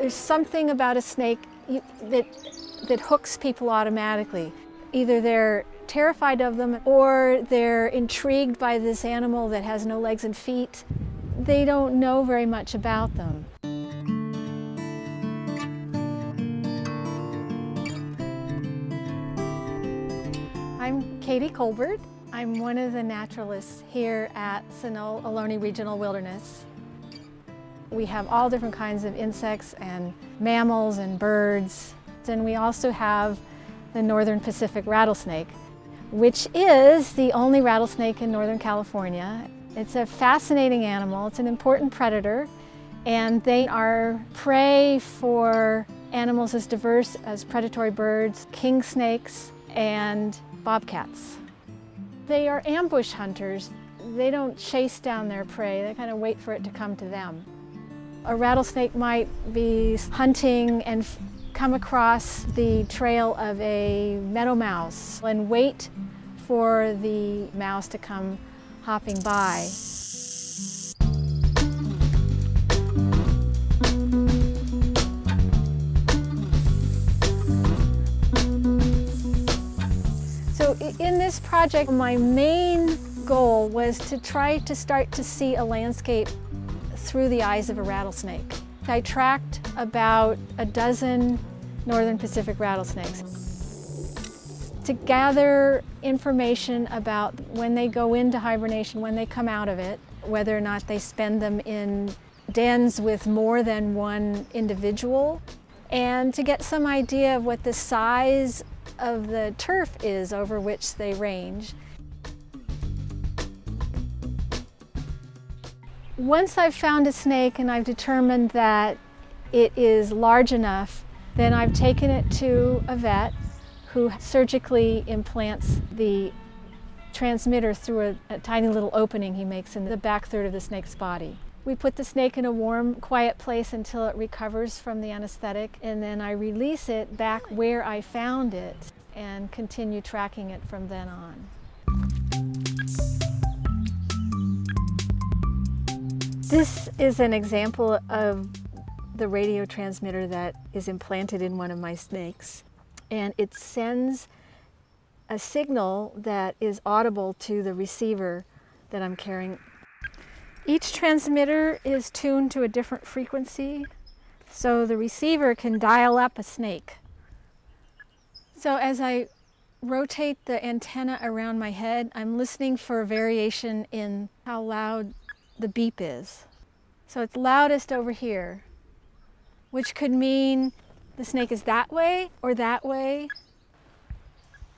There's something about a snake that, that hooks people automatically. Either they're terrified of them or they're intrigued by this animal that has no legs and feet. They don't know very much about them. I'm Katie Colbert. I'm one of the naturalists here at Sunol Ohlone Regional Wilderness. We have all different kinds of insects and mammals and birds. And we also have the Northern Pacific rattlesnake, which is the only rattlesnake in Northern California. It's a fascinating animal. It's an important predator and they are prey for animals as diverse as predatory birds, king snakes, and bobcats. They are ambush hunters. They don't chase down their prey, they kind of wait for it to come to them. A rattlesnake might be hunting and come across the trail of a meadow mouse and wait for the mouse to come hopping by. So in this project, my main goal was to try to start to see a landscape through the eyes of a rattlesnake. I tracked about a dozen northern Pacific rattlesnakes to gather information about when they go into hibernation, when they come out of it, whether or not they spend them in dens with more than one individual, and to get some idea of what the size of the turf is over which they range. Once I've found a snake and I've determined that it is large enough, then I've taken it to a vet who surgically implants the transmitter through a, a, tiny little opening he makes in the back third of the snake's body. We put the snake in a warm, quiet place until it recovers from the anesthetic, and then I release it back where I found it and continue tracking it from then on. This is an example of the radio transmitter that is implanted in one of my snakes. And it sends a signal that is audible to the receiver that I'm carrying. Each transmitter is tuned to a different frequency, so the receiver can dial up a snake. So as I rotate the antenna around my head, I'm listening for a variation in how loud the beep is. So it's loudest over here, which could mean the snake is that way or that way.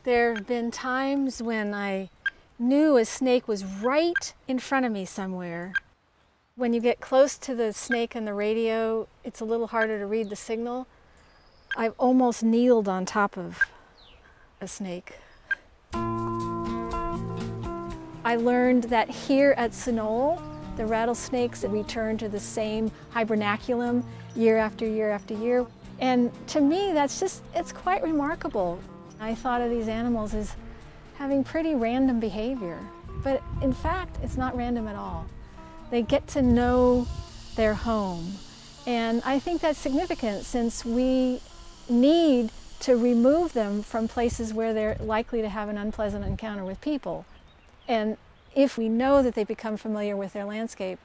There have been times when I knew a snake was right in front of me somewhere. When you get close to the snake and the radio, it's a little harder to read the signal. I've almost kneeled on top of a snake. I learned that here at Sunol, the rattlesnakes that return to the same hibernaculum year after year after year. And to me, that's just, it's quite remarkable. I thought of these animals as having pretty random behavior, but in fact, it's not random at all. They get to know their home. And I think that's significant since we need to remove them from places where they're likely to have an unpleasant encounter with people. And if we know that they become familiar with their landscape,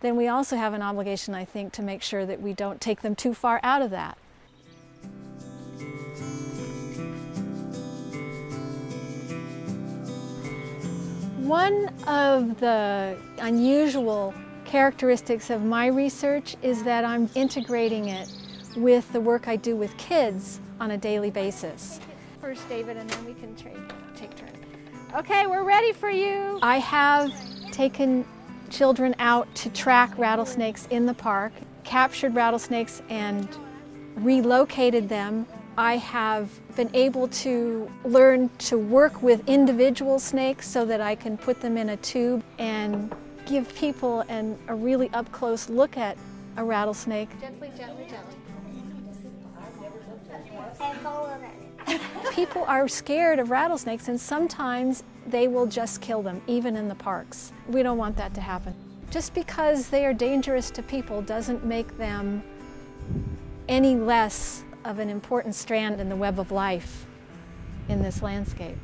then we also have an obligation, I think, to make sure that we don't take them too far out of that. One of the unusual characteristics of my research is that I'm integrating it with the work I do with kids on a daily basis. First, David, and then we can trade, take turns. Okay, we're ready for you. I have taken children out to track rattlesnakes in the park, captured rattlesnakes and relocated them. I have been able to learn to work with individual snakes so that I can put them in a tube and give people an, a really up close look at a rattlesnake. Gently, gently, gently. People are scared of rattlesnakes and sometimes they will just kill them, even in the parks. We don't want that to happen. Just because they are dangerous to people doesn't make them any less of an important strand in the web of life in this landscape.